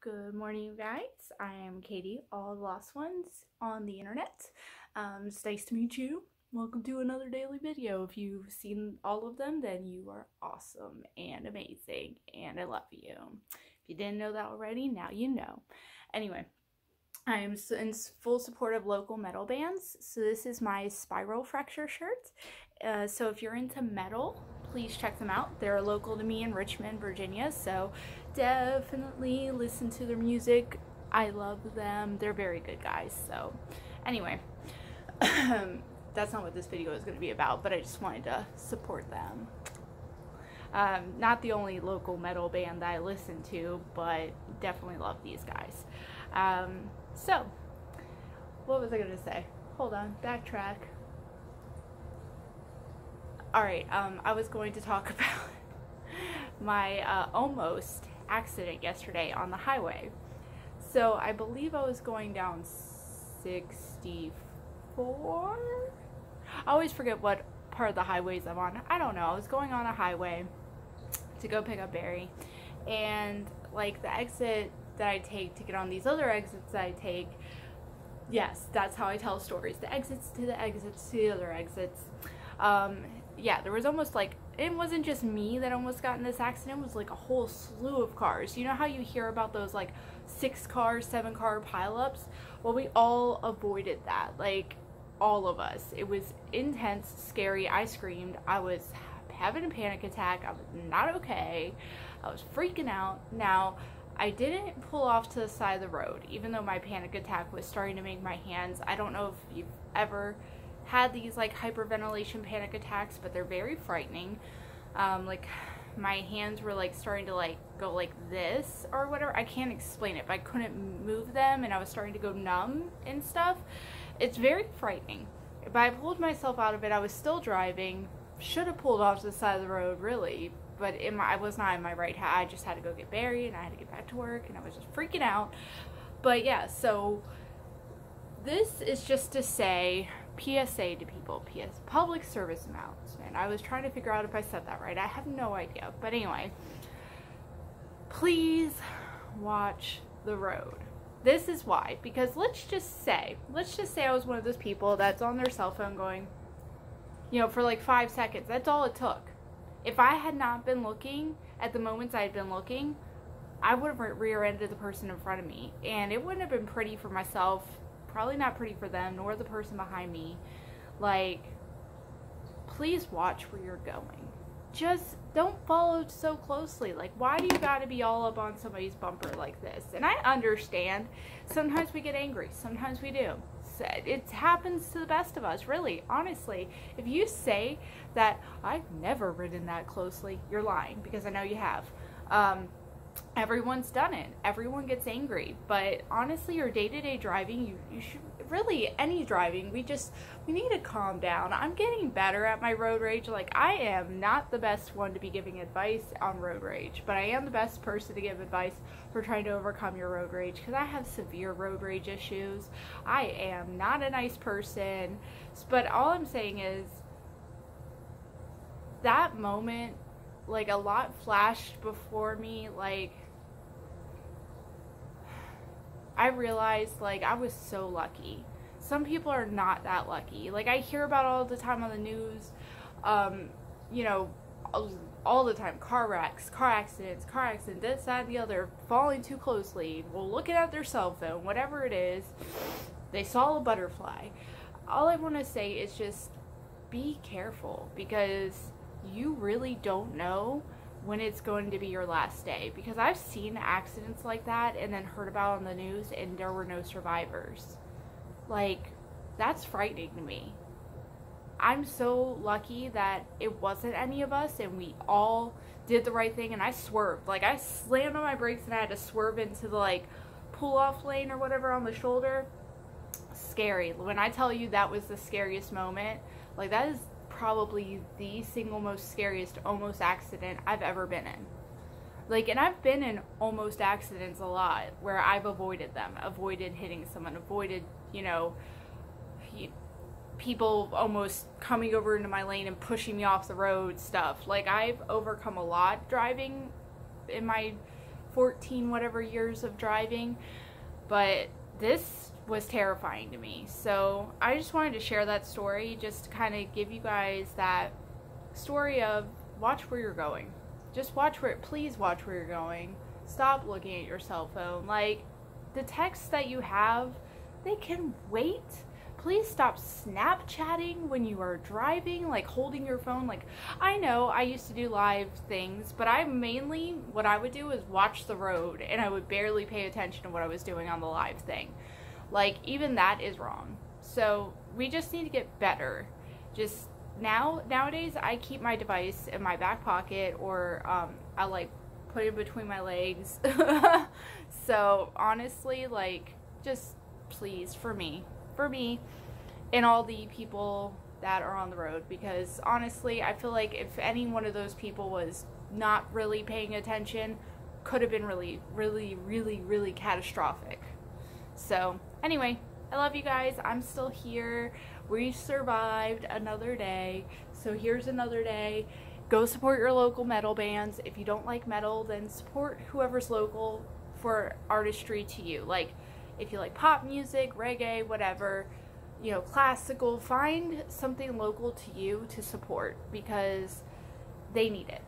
Good morning, guys. I am Katie, all the lost ones on the internet. Um, it's nice to meet you. Welcome to another daily video. If you've seen all of them, then you are awesome and amazing, and I love you. If you didn't know that already, now you know. Anyway, I am in full support of local metal bands. So this is my Spiral Fracture shirt. Uh, so if you're into metal, please check them out. They're local to me in Richmond, Virginia. So definitely listen to their music. I love them. They're very good guys. So anyway, that's not what this video is going to be about, but I just wanted to support them. Um, not the only local metal band that I listen to, but definitely love these guys. Um, so, what was I going to say? Hold on, backtrack. Alright, um, I was going to talk about my uh, almost accident yesterday on the highway. So I believe I was going down 64? I always forget what part of the highways I'm on. I don't know. I was going on a highway to go pick up Barry. And like the exit that I take to get on these other exits that I take, yes, that's how I tell stories. The exits to the exits to the other exits. Um, yeah, there was almost like it wasn't just me that almost got in this accident, it was like a whole slew of cars. You know how you hear about those like six car, seven car pileups? Well, we all avoided that. Like all of us. It was intense, scary. I screamed. I was having a panic attack. I was not okay. I was freaking out. Now, I didn't pull off to the side of the road, even though my panic attack was starting to make my hands. I don't know if you've ever had these like hyperventilation panic attacks, but they're very frightening. Um, like my hands were like starting to like go like this or whatever. I can't explain it, but I couldn't move them and I was starting to go numb and stuff. It's very frightening. But I pulled myself out of it. I was still driving. Should have pulled off to the side of the road, really. But in my, I was not in my right. I just had to go get Barry and I had to get back to work and I was just freaking out. But yeah, so this is just to say PSA to people. PS public service announcement. And I was trying to figure out if I said that right. I have no idea. But anyway, please watch the road. This is why. Because let's just say, let's just say I was one of those people that's on their cell phone going, you know, for like five seconds. That's all it took. If I had not been looking at the moments I had been looking, I would have rear-ended the person in front of me. And it wouldn't have been pretty for myself probably not pretty for them nor the person behind me. Like, please watch where you're going. Just don't follow so closely. Like, why do you gotta be all up on somebody's bumper like this? And I understand. Sometimes we get angry. Sometimes we do. It happens to the best of us, really. Honestly, if you say that I've never ridden that closely, you're lying because I know you have. Um, everyone's done it. Everyone gets angry. But honestly, your day-to-day driving, you, you should really any driving, we just we need to calm down. I'm getting better at my road rage. Like I am not the best one to be giving advice on road rage, but I am the best person to give advice for trying to overcome your road rage because I have severe road rage issues. I am not a nice person. But all I'm saying is that moment like a lot flashed before me like I realized like I was so lucky. Some people are not that lucky. Like I hear about all the time on the news, um, you know, all the time car wrecks, car accidents, car accidents, this, that, the other, falling too closely, well, looking at their cell phone, whatever it is, they saw a butterfly. All I want to say is just be careful because you really don't know when it's going to be your last day because I've seen accidents like that and then heard about on the news and there were no survivors. Like that's frightening to me. I'm so lucky that it wasn't any of us and we all did the right thing and I swerved. Like I slammed on my brakes and I had to swerve into the like pull off lane or whatever on the shoulder. Scary. When I tell you that was the scariest moment, like that is probably the single most scariest almost accident I've ever been in. Like, and I've been in almost accidents a lot where I've avoided them, avoided hitting someone, avoided, you know, people almost coming over into my lane and pushing me off the road stuff. Like, I've overcome a lot driving in my 14 whatever years of driving, but this was terrifying to me. So I just wanted to share that story just to kind of give you guys that story of watch where you're going. Just watch where, please watch where you're going. Stop looking at your cell phone. Like, the texts that you have, they can wait. Please stop Snapchatting when you are driving, like holding your phone. Like, I know I used to do live things, but I mainly, what I would do is watch the road and I would barely pay attention to what I was doing on the live thing. Like, even that is wrong. So, we just need to get better. Just now, nowadays, I keep my device in my back pocket or um, I like put it between my legs. so, honestly, like, just please, for me, for me, and all the people that are on the road because honestly, I feel like if any one of those people was not really paying attention, could have been really, really, really, really catastrophic. So, anyway, I love you guys. I'm still here. We survived another day. So, here's another day. Go support your local metal bands. If you don't like metal, then support whoever's local for artistry to you. Like, if you like pop music, reggae, whatever, you know, classical, find something local to you to support because they need it.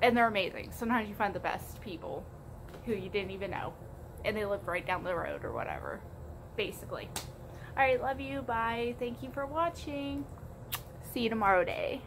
And they're amazing. Sometimes you find the best people who you didn't even know and they live right down the road or whatever, basically. All right, love you. Bye. Thank you for watching. See you tomorrow day.